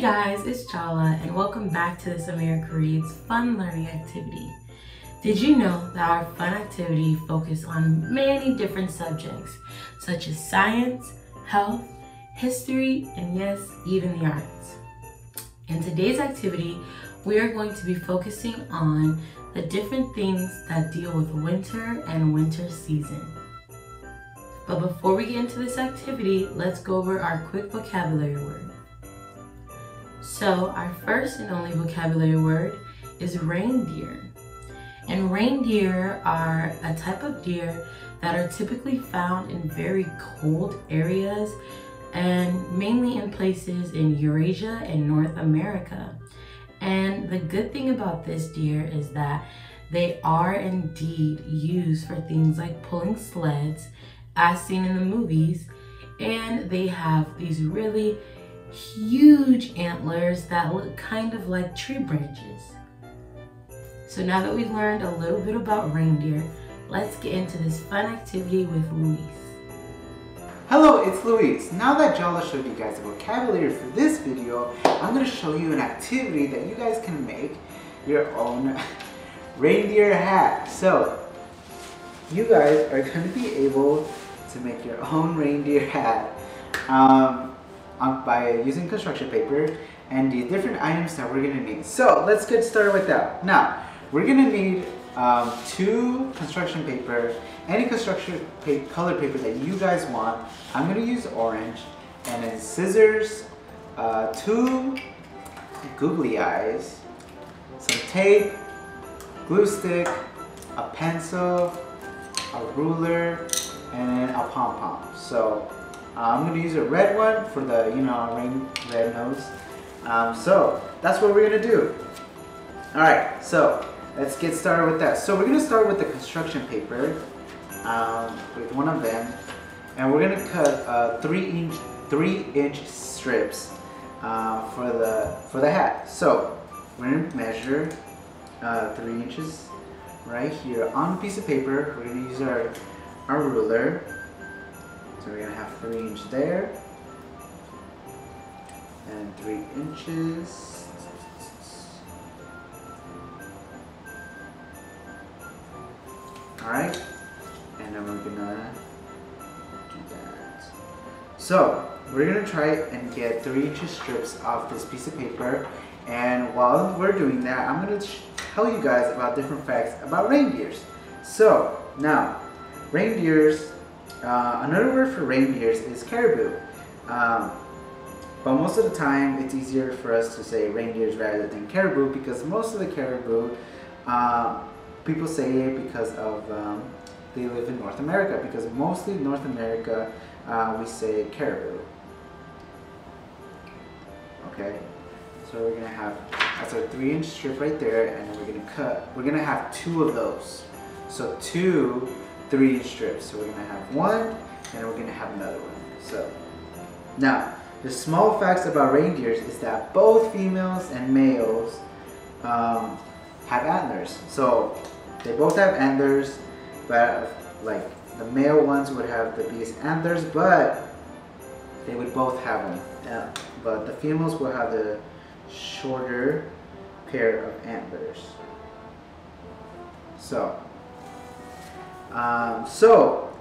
Guys, it's Chala and welcome back to this America Reads fun learning activity. Did you know that our fun activity focuses on many different subjects such as science, health, history, and yes, even the arts. In today's activity, we are going to be focusing on the different things that deal with winter and winter season. But before we get into this activity, let's go over our quick vocabulary word. So our first and only vocabulary word is reindeer. And reindeer are a type of deer that are typically found in very cold areas and mainly in places in Eurasia and North America. And the good thing about this deer is that they are indeed used for things like pulling sleds as seen in the movies and they have these really huge antlers that look kind of like tree branches. So now that we've learned a little bit about reindeer, let's get into this fun activity with Luis. Hello, it's Luis. Now that Jala showed you guys the vocabulary for this video, I'm going to show you an activity that you guys can make your own reindeer hat. So, you guys are going to be able to make your own reindeer hat. Um, by using construction paper and the different items that we're gonna need. So let's get started with that. Now, we're gonna need um, two construction paper, any construction pa color paper that you guys want. I'm gonna use orange, and then scissors, uh, two googly eyes, some tape, glue stick, a pencil, a ruler, and a pom-pom. So uh, I'm going to use a red one for the, you know, red nose. Um, so that's what we're going to do. Alright, so let's get started with that. So we're going to start with the construction paper um, with one of them. And we're going to cut uh, three inch three inch strips uh, for the for the hat. So we're going to measure uh, three inches right here on a piece of paper. We're to use our, our ruler so we're to have 3 inches there. And 3 inches. Alright. And then we're to do that. So, we're to try and get 3 inches strips off this piece of paper. And while we're doing that, I'm to tell you guys about different facts about reindeers. So, now, reindeers uh, another word for reindeers is caribou. Um, but most of the time, it's easier for us to say reindeers rather than caribou because most of the caribou, uh, people say it because of um, they live in North America because mostly in North America, uh, we say caribou. Okay, so we're gonna have that's our three inch strip right there, and we're gonna cut. We're gonna have two of those. So two three strips. So we're gonna have one and we're gonna have another one. So now, the small facts about reindeers is that both females and males um, have antlers. So they both have antlers, but like the male ones would have the biggest antlers, but they would both have them. Yeah. But the females will have the shorter pair of antlers. So um, so,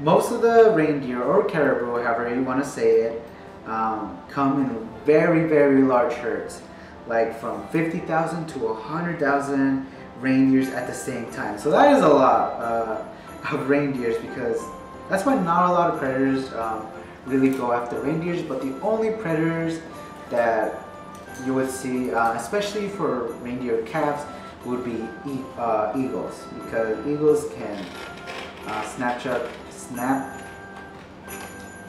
most of the reindeer or caribou, however you want to say it, um, come in very, very large herds, like from 50,000 to 100,000 reindeers at the same time. So that is a lot uh, of reindeers because that's why not a lot of predators um, really go after reindeers, but the only predators that you would see, uh, especially for reindeer calves, would be e uh, eagles because eagles can uh, snatch up, snap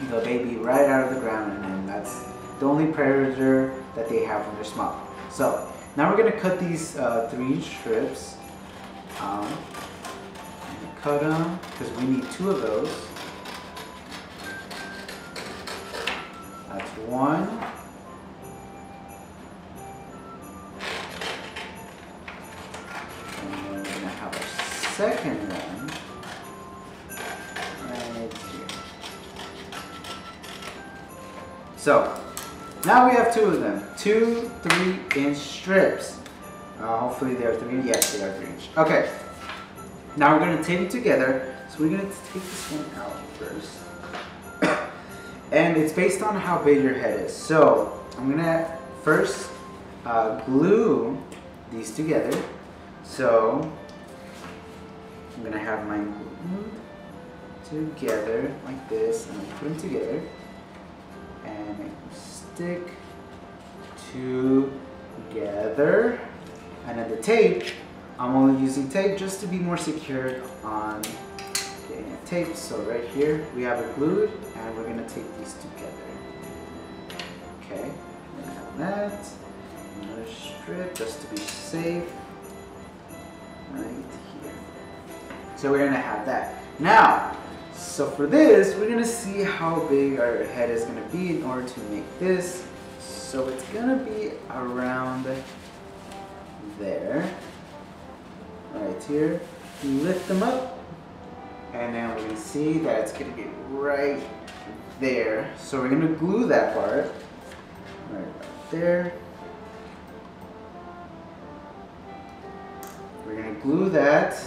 the baby right out of the ground and that's the only predator that they have when they're small. So now we're going to cut these uh, three strips. Um, cut them because we need two of those. That's one. Now we have two of them. Two three inch strips. Uh, hopefully they are three. Yes, they are three inch. Okay. Now we're gonna tape it together. So we're gonna take this one out first. and it's based on how big your head is. So I'm gonna first uh, glue these together. So I'm gonna have mine glued together like this and put them together and stick together. And then the tape I'm only using tape just to be more secure on getting it taped so right here we have it glued and we're gonna tape these together. Okay that another strip just to be safe. Right here. So we're gonna have that. Now so for this, we're gonna see how big our head is gonna be in order to make this. So it's gonna be around there, right here. lift them up, and then we're gonna see that it's gonna be right there. So we're gonna glue that part, right there. We're gonna glue that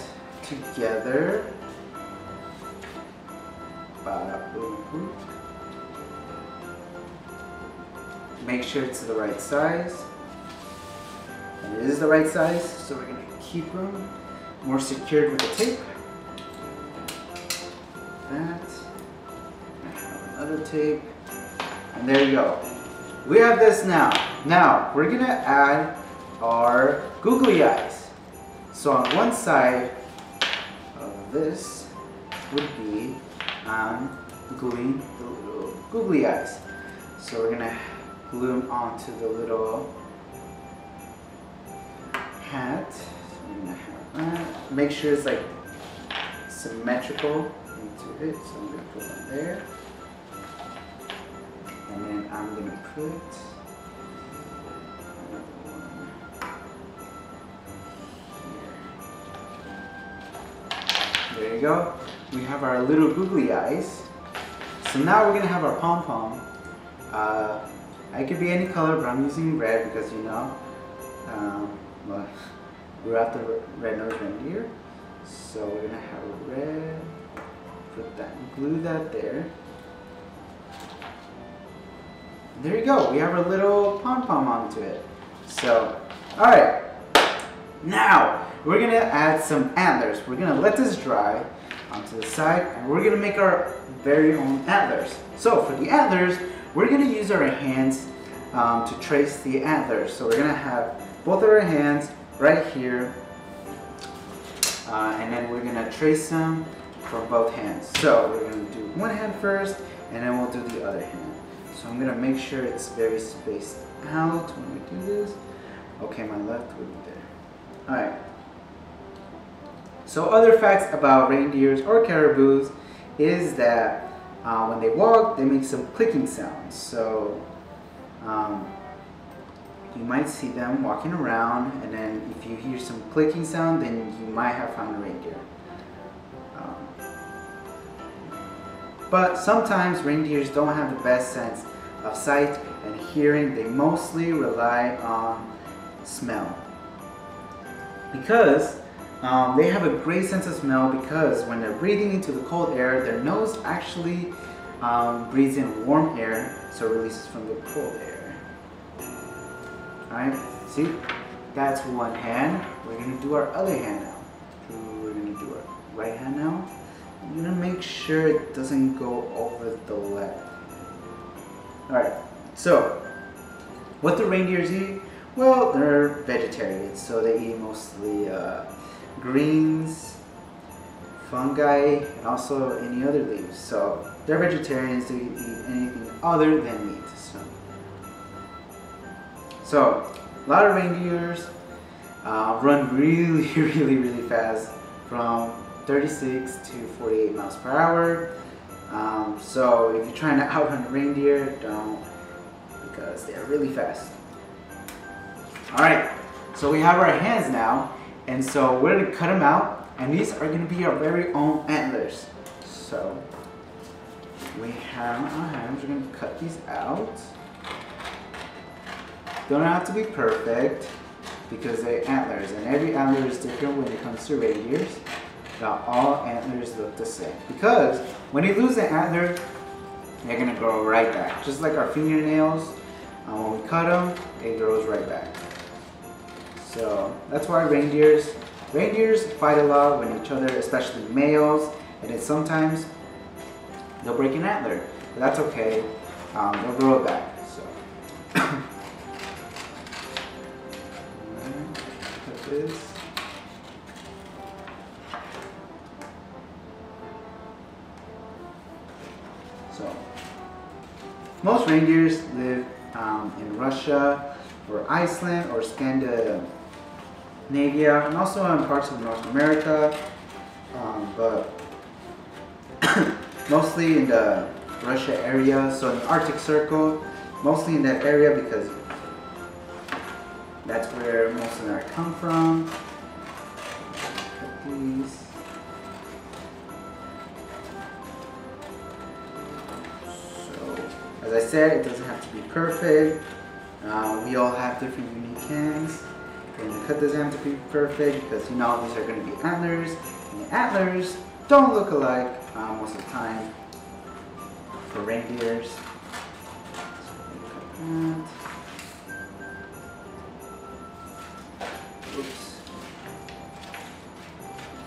together. Make sure it's the right size. And it is the right size, so we're gonna keep them more secured with the tape. That. Another tape. And there you go. We have this now. Now, we're gonna add our googly eyes. So on one side of this would be um, gluing the little googly eyes. So we're gonna glue them onto the little hat. I'm. Make sure it's like symmetrical into it. So I'm gonna put one there. And then I'm gonna put There you go we have our little googly eyes. So now we're gonna have our pom-pom. Uh, I could be any color, but I'm using red because you know, um, well, we're after red-nosed reindeer. So we're gonna have red, put that, glue that there. There you go, we have our little pom-pom onto it. So, all right, now we're gonna add some antlers. We're gonna let this dry onto the side and we're gonna make our very own antlers. So for the antlers, we're gonna use our hands um, to trace the antlers. So we're gonna have both of our hands right here uh, and then we're gonna trace them from both hands. So we're gonna do one hand first and then we'll do the other hand. So I'm gonna make sure it's very spaced out when we do this. Okay, my left would be there. All right. So other facts about reindeers or caribous is that uh, when they walk, they make some clicking sounds. So um, you might see them walking around and then if you hear some clicking sound, then you might have found a reindeer. Um, but sometimes reindeers don't have the best sense of sight and hearing. They mostly rely on smell. Because um, they have a great sense of smell because when they're breathing into the cold air, their nose actually um, breathes in warm air, so releases from the cold air. Alright, see? That's one hand. We're gonna do our other hand now. We're gonna do our right hand now. I'm gonna make sure it doesn't go over the left. Alright, so what do reindeers eat? Well, they're vegetarians, so they eat mostly uh, greens, fungi, and also any other leaves. So they're vegetarians, they eat anything other than meat. So, so a lot of reindeers uh, run really, really, really fast from 36 to 48 miles per hour. Um, so if you're trying to outrun a reindeer, don't because they're really fast. All right, so we have our hands now and so we're gonna cut them out and these are gonna be our very own antlers. So we have our hands, we're gonna cut these out. don't have to be perfect because they're antlers and every antler is different when it comes to reindeers. Not all antlers look the same because when you lose an antler, they're gonna grow right back. Just like our fingernails, when we cut them, it grows right back. So that's why reindeers, reindeers fight a lot with each other, especially males, and then sometimes they'll break an antler. But that's okay. Um, they'll grow it back. So. This. So, most reindeers live um, in Russia or Iceland or Scandinavia and also in parts of North America, um, but mostly in the Russia area, so in the Arctic Circle, mostly in that area because that's where most of them come from. So, as I said, it doesn't have to be perfect. Uh, we all have different unique hands. Cut doesn't to be perfect because you know these are going to be antlers. And the antlers don't look alike uh, most of the time for reindeers. So Oops.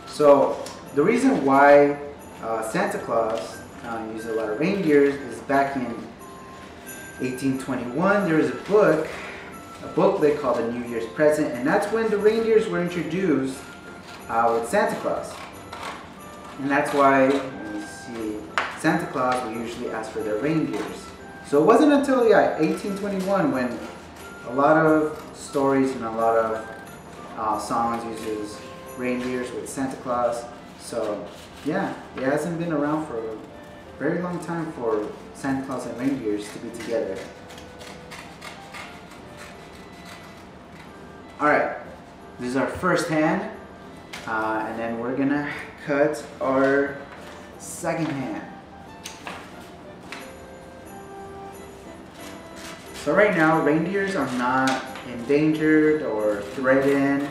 So the reason why uh, Santa Claus uh, used a lot of reindeers is back in 1821 there was a book, a book they called the New Year's Present, and that's when the reindeers were introduced uh, with Santa Claus. And that's why see Santa Claus, we usually ask for their reindeers. So it wasn't until yeah 1821 when a lot of stories and a lot of uh, songs uses reindeers with Santa Claus. So yeah, it hasn't been around for a very long time for Santa Claus and reindeers to be together. Alright, this is our first hand. Uh, and then we're gonna cut our second hand. So right now, reindeers are not endangered or threatened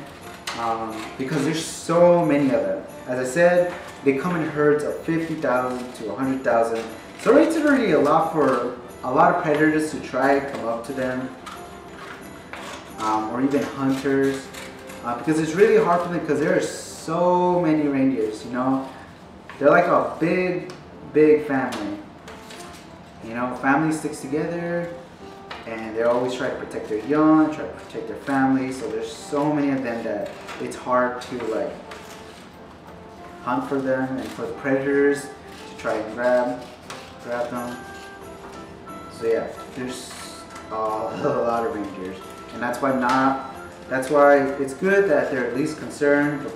um, because there's so many of them. As I said, they come in herds of 50,000 to 100,000. So it's already a lot for a lot of predators to try to come up to them um, or even hunters uh, because it's really hard for them because there are so many reindeers, you know. They're like a big, big family. You know, family sticks together and they always try to protect their young, try to protect their family. So there's so many of them that it's hard to like hunt for them and for the predators to try and grab, grab them. So yeah, there's a lot of reindeers, and that's why not. That's why it's good that they're at least concerned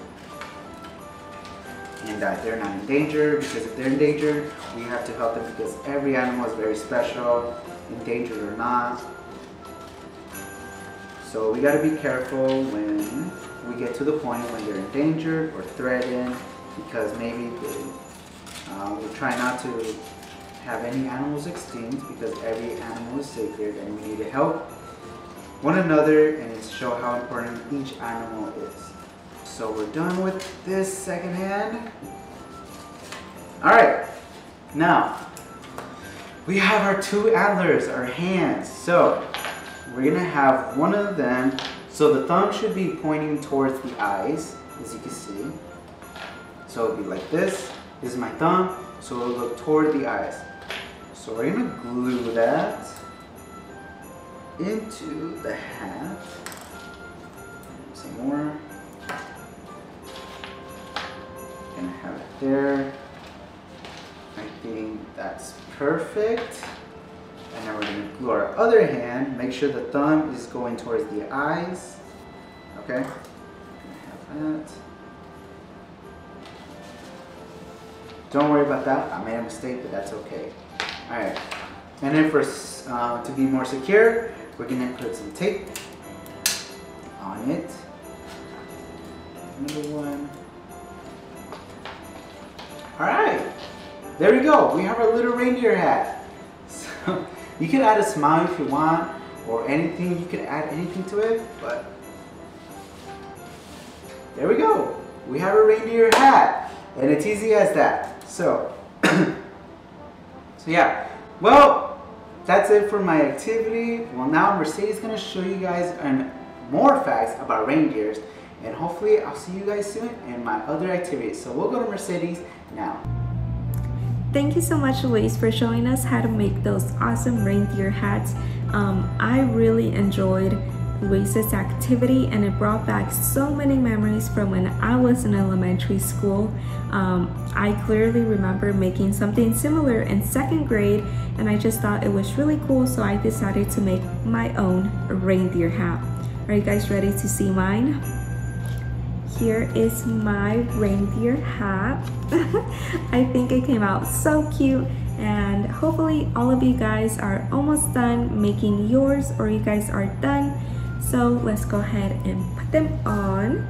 and that they're not in danger. Because if they're in danger, we have to help them because every animal is very special endangered or not. So we got to be careful when we get to the point when they're endangered or threatened because maybe they, uh, we try not to have any animals extinct because every animal is sacred and we need to help one another and show how important each animal is. So we're done with this second hand. All right, now we have our two antlers, our hands. So we're gonna have one of them. So the thumb should be pointing towards the eyes, as you can see. So it'll be like this. This is my thumb, so it'll look toward the eyes. So we're gonna glue that into the hat. Some more. Gonna have it there. I think that's perfect. And then we're gonna glue our other hand. Make sure the thumb is going towards the eyes. Okay, have that. Don't worry about that. I made a mistake, but that's okay. All right. And then for uh, to be more secure, we're gonna put some tape on it. Another one. All right. There we go. We have our little reindeer hat. So you can add a smile if you want, or anything. You can add anything to it, but there we go. We have a reindeer hat and it's easy as that. So, so yeah. Well, that's it for my activity. Well, now Mercedes is gonna show you guys an, more facts about reindeers and hopefully I'll see you guys soon in my other activities. So we'll go to Mercedes now. Thank you so much Luis for showing us how to make those awesome reindeer hats. Um, I really enjoyed Luis's activity and it brought back so many memories from when I was in elementary school. Um, I clearly remember making something similar in second grade and I just thought it was really cool so I decided to make my own reindeer hat. Are you guys ready to see mine? Here is my reindeer hat. I think it came out so cute and hopefully all of you guys are almost done making yours or you guys are done so let's go ahead and put them on.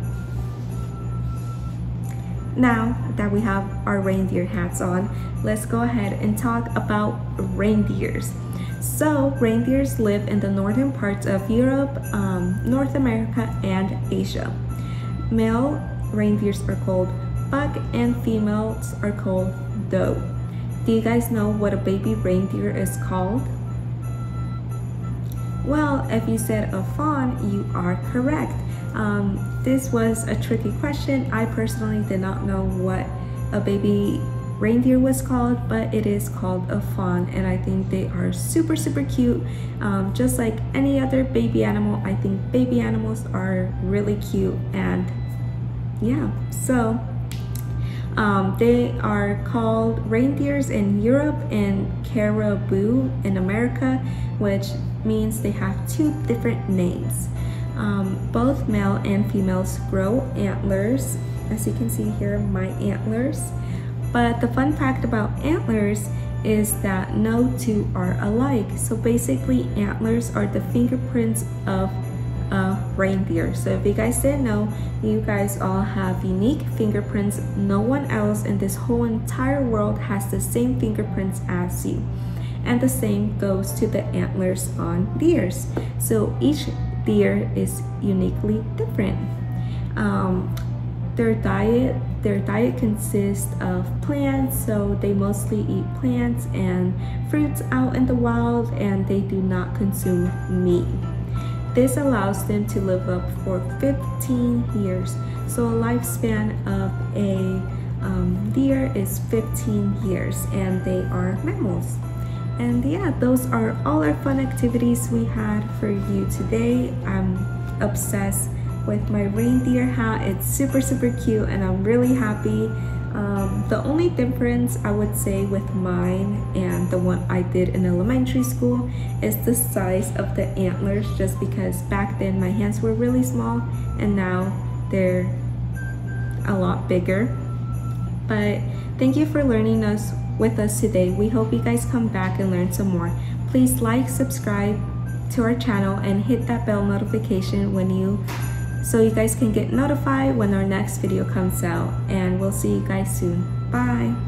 Now that we have our reindeer hats on, let's go ahead and talk about reindeers. So reindeers live in the northern parts of Europe, um, North America, and Asia. Male reindeers are called buck and females are called doe. Do you guys know what a baby reindeer is called? Well, if you said a fawn, you are correct. Um, this was a tricky question. I personally did not know what a baby reindeer was called, but it is called a fawn, and I think they are super, super cute. Um, just like any other baby animal, I think baby animals are really cute, and yeah, so um, they are called reindeers in Europe and caribou in America, which means they have two different names. Um, both male and females grow antlers, as you can see here, my antlers. But the fun fact about antlers is that no two are alike. So basically antlers are the fingerprints of reindeer. So if you guys didn't know, you guys all have unique fingerprints. No one else in this whole entire world has the same fingerprints as you and the same goes to the antlers on deers. So each deer is uniquely different. Um, their diet their diet consists of plants so they mostly eat plants and fruits out in the wild and they do not consume meat this allows them to live up for 15 years so a lifespan of a um, deer is 15 years and they are mammals and yeah, those are all our fun activities we had for you today. I'm obsessed with my reindeer hat. It's super, super cute and I'm really happy. Um, the only difference I would say with mine and the one I did in elementary school is the size of the antlers just because back then my hands were really small and now they're a lot bigger. But thank you for learning us with us today. We hope you guys come back and learn some more. Please like, subscribe to our channel and hit that bell notification when you so you guys can get notified when our next video comes out and we'll see you guys soon. Bye!